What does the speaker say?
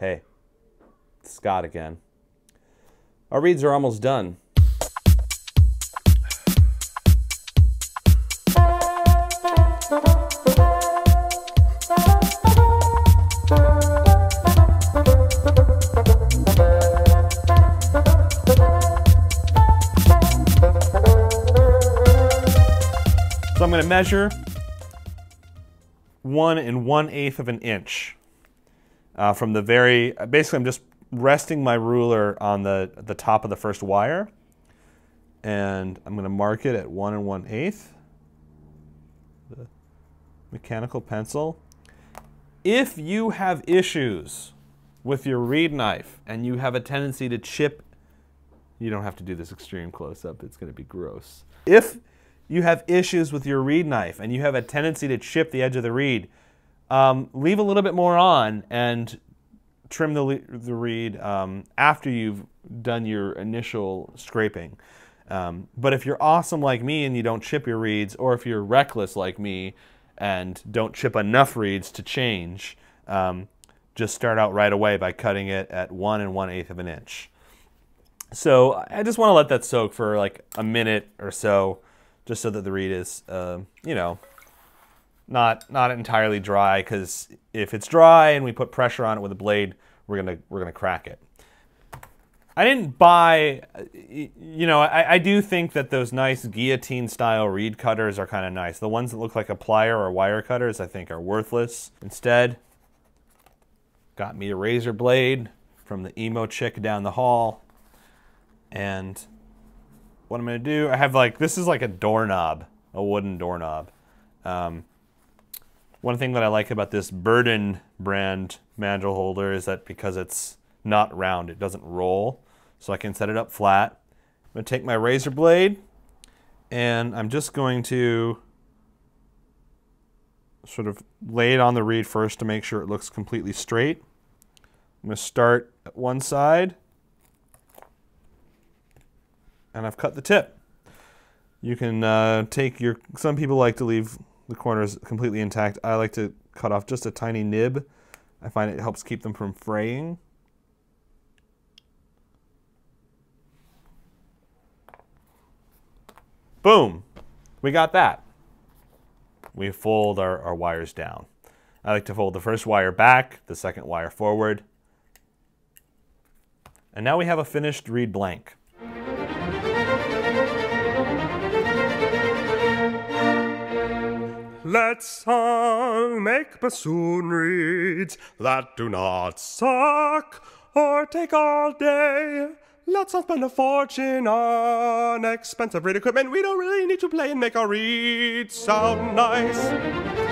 Hey, Scott again. Our reeds are almost done. So I'm going to measure one and one eighth of an inch uh, from the very. Basically, I'm just resting my ruler on the the top of the first wire, and I'm going to mark it at one and one eighth. The mechanical pencil. If you have issues with your reed knife and you have a tendency to chip, you don't have to do this extreme close up. It's going to be gross. If you have issues with your reed knife and you have a tendency to chip the edge of the reed, um, leave a little bit more on and trim the, the reed um, after you've done your initial scraping. Um, but if you're awesome like me and you don't chip your reeds, or if you're reckless like me and don't chip enough reeds to change, um, just start out right away by cutting it at one and one eighth of an inch. So I just want to let that soak for like a minute or so just so that the reed is, uh, you know, not not entirely dry. Because if it's dry and we put pressure on it with a blade, we're gonna we're gonna crack it. I didn't buy, you know, I, I do think that those nice guillotine style reed cutters are kind of nice. The ones that look like a plier or wire cutters, I think, are worthless. Instead, got me a razor blade from the emo chick down the hall, and what I'm to do, I have like, this is like a doorknob, a wooden doorknob. Um, one thing that I like about this Burden brand mandrel holder is that because it's not round, it doesn't roll. So I can set it up flat. I'm going to take my razor blade and I'm just going to sort of lay it on the reed first to make sure it looks completely straight. I'm to start at one side and I've cut the tip. You can uh, take your, some people like to leave the corners completely intact. I like to cut off just a tiny nib. I find it helps keep them from fraying. Boom, we got that. We fold our, our wires down. I like to fold the first wire back, the second wire forward. And now we have a finished reed blank. Let's all make bassoon reeds that do not suck or take all day. Let's not spend a fortune on expensive reed equipment. We don't really need to play and make our reeds sound nice.